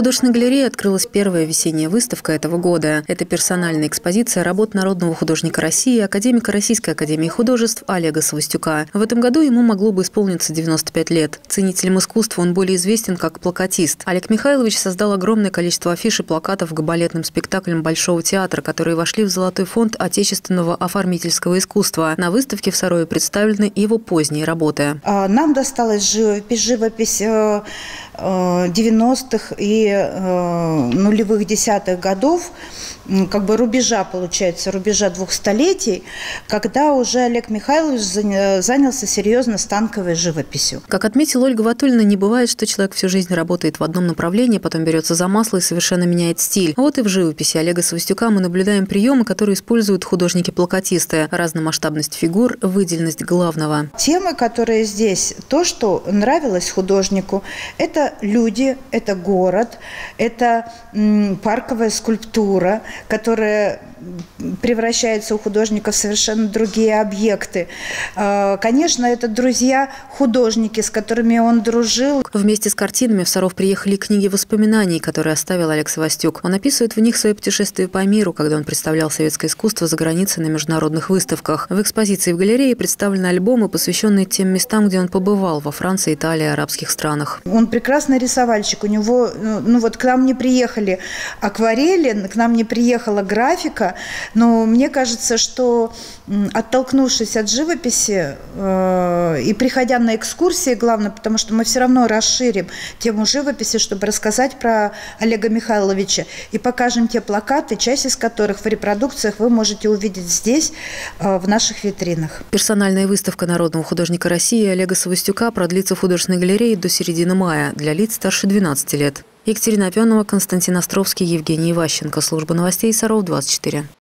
художественной галерее открылась первая весенняя выставка этого года. Это персональная экспозиция работ народного художника России, академика Российской академии художеств Олега Савостюка. В этом году ему могло бы исполниться 95 лет. Ценителем искусства он более известен как плакатист. Олег Михайлович создал огромное количество афиш и плакатов к балетным спектаклям Большого театра, которые вошли в золотой фонд отечественного оформительского искусства. На выставке в Сарове представлены его поздние работы. А, нам досталась живопись, живопись 90-х э, и э, нулевых десятых годов, как бы рубежа, получается, рубежа двух столетий, когда уже Олег Михайлович занялся серьезно станковой живописью. Как отметила Ольга Ватульна, не бывает, что человек всю жизнь работает в одном направлении, потом берется за масло и совершенно меняет стиль. А вот и в живописи Олега Савостюка мы наблюдаем приемы, которые используют художники-плакатисты. Разномасштабность фигур, выделенность главного. Темы, которые здесь, то, что нравилось художнику, это люди, это город, это парковая скульптура, которая превращается у художника в совершенно другие объекты. А, конечно, это друзья художники, с которыми он дружил. Вместе с картинами в Саров приехали книги воспоминаний, которые оставил Алекс Вастюк. Он описывает в них свои путешествия по миру, когда он представлял советское искусство за границей на международных выставках. В экспозиции в галерее представлены альбомы, посвященные тем местам, где он побывал во Франции, Италии, арабских странах. Он прекрасный рисовальщик. У него, ну вот к нам не приехали акварели, к нам не приехала графика, но мне кажется, что оттолкнувшись от живописи э, и приходя на экскурсии, главное, потому что мы все равно расширим тему живописи, чтобы рассказать про Олега Михайловича и покажем те плакаты, часть из которых в репродукциях вы можете увидеть здесь, э, в наших витринах. Персональная выставка народного художника России Олега Савостюка продлится в художественной галерее до середины мая для лиц старше 12 лет. Екатерина Опенова, Константин Островский, Евгений Иващенко. Служба новостей Саров, 24.